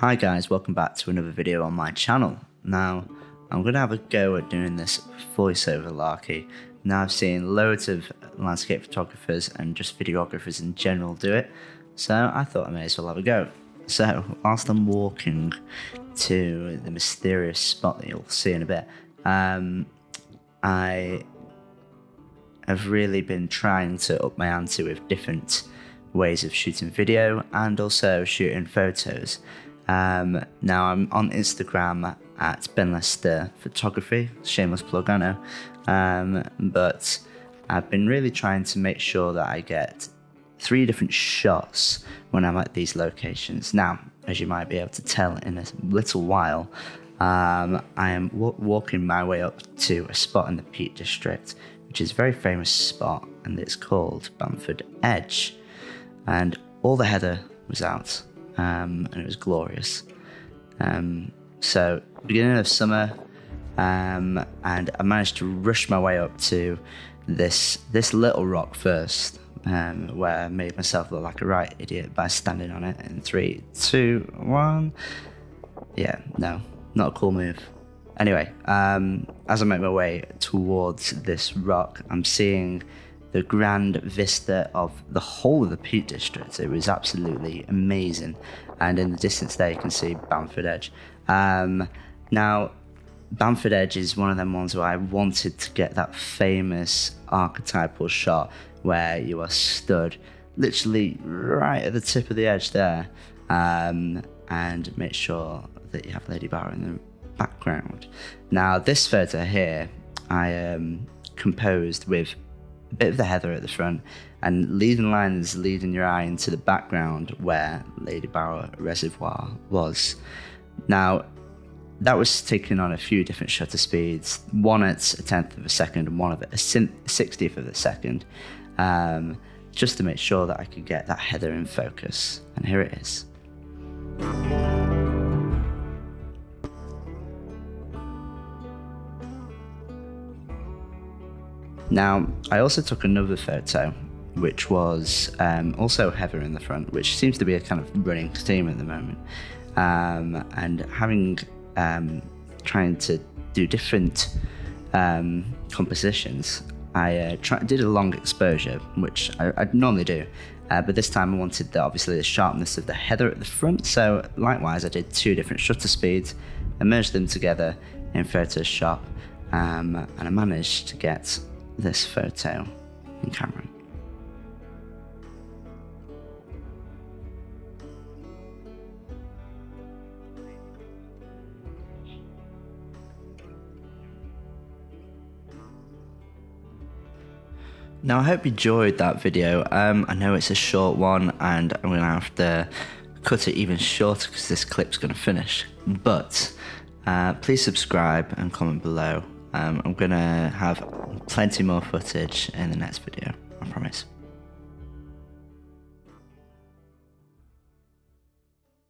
Hi guys, welcome back to another video on my channel. Now, I'm going to have a go at doing this voiceover larky. Now I've seen loads of landscape photographers and just videographers in general do it, so I thought I may as well have a go. So, whilst I'm walking to the mysterious spot that you'll see in a bit, um, I have really been trying to up my ante with different ways of shooting video and also shooting photos. Um, now I'm on Instagram at Ben Lester Photography, shameless plug, I know. Um, but I've been really trying to make sure that I get three different shots when I'm at these locations. Now, as you might be able to tell in a little while, um, I am w- walking my way up to a spot in the Peak District, which is a very famous spot, and it's called Bamford Edge. And all the heather was out um, and it was glorious. Um, so, beginning of summer, um, and I managed to rush my way up to this this little rock first, um, where I made myself look like a right idiot by standing on it in three, two, one. Yeah, no, not a cool move. Anyway, um, as I make my way towards this rock, I'm seeing the grand vista of the whole of the Peak District. It was absolutely amazing. And in the distance there, you can see Bamford Edge. Um, now, Bamford Edge is one of them ones where I wanted to get that famous archetypal shot where you are stood literally right at the tip of the edge there um, and make sure that you have Ladybower in the background. Now, this photo here, I um, composed with bit of the heather at the front, and leading lines leading your eye into the background where Lady Reservoir was. Now, that was taken on a few different shutter speeds, one at a tenth of a second and one of a sixtieth of a second, um, just to make sure that I could get that heather in focus. And here it is. Now, I also took another photo, which was um, also heather in the front, which seems to be a kind of running theme at the moment. Um, and having um, trying to do different um, compositions, I uh, try, did a long exposure, which I, I normally do. Uh, but this time I wanted the, obviously the sharpness of the heather at the front. So likewise, I did two different shutter speeds and merged them together in Photoshop, um, and I managed to get this photo in camera. Now, I hope you enjoyed that video. Um, I know it's a short one, and I'm to have to cut it even shorter because this clip's going to finish. But uh, please subscribe and comment below um, I'm gonna have plenty more footage in the next video, I promise.